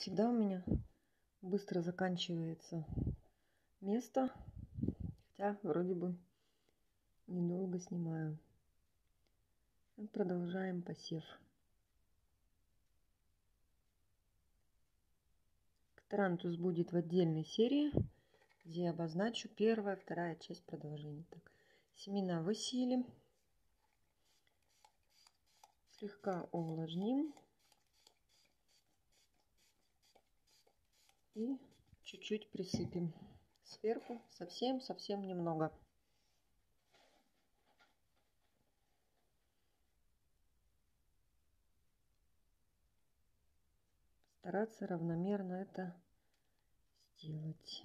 всегда у меня быстро заканчивается место. Хотя вроде бы недолго снимаю. Продолжаем посев. Катарантус будет в отдельной серии, где я обозначу первая, вторая часть продолжения. Так, семена высеяли. Слегка увлажним. И чуть-чуть присыпем сверху, совсем-совсем немного. Стараться равномерно это сделать.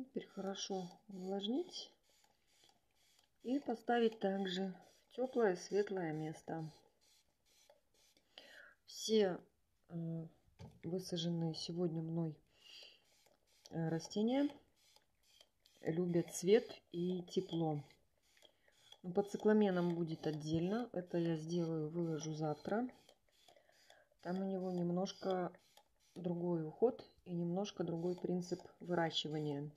Теперь хорошо увлажнить и поставить также в теплое светлое место. Все э, высаженные сегодня мной э, растения любят свет и тепло. Но под цикламеном будет отдельно. Это я сделаю, выложу завтра. Там у него немножко другой уход и немножко другой принцип выращивания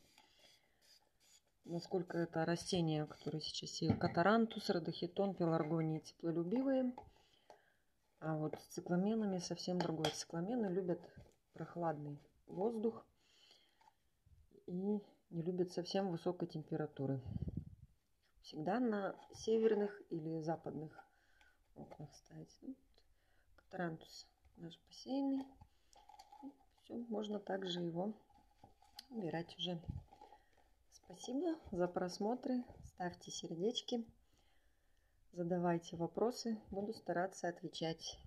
насколько это растения, которые сейчас сею. Катарантус, родохитон, пеларгония теплолюбивые. А вот с цикламенами совсем другое. Цикламены любят прохладный воздух и не любят совсем высокой температуры. Всегда на северных или западных окнах ставить. Ну, катарантус наш посеянный. Все, можно также его убирать уже. Спасибо за просмотры. Ставьте сердечки. Задавайте вопросы. Буду стараться отвечать.